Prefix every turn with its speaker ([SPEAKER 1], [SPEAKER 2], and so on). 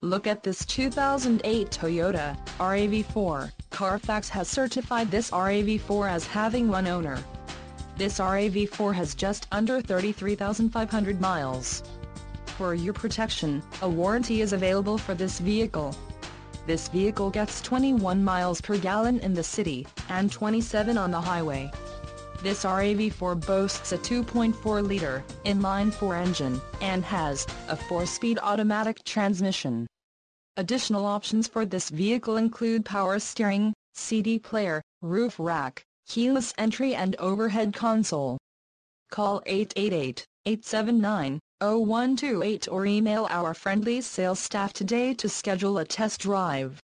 [SPEAKER 1] Look at this 2008 Toyota RAV4. Carfax has certified this RAV4 as having one owner. This RAV4 has just under 33,500 miles. For your protection, a warranty is available for this vehicle. This vehicle gets 21 miles per gallon in the city, and 27 on the highway. This RAV4 boasts a 2.4-liter, inline-four engine, and has, a 4-speed automatic transmission. Additional options for this vehicle include power steering, CD player, roof rack, keyless entry and overhead console. Call 888-879-0128 or email our friendly sales staff today to schedule a test drive.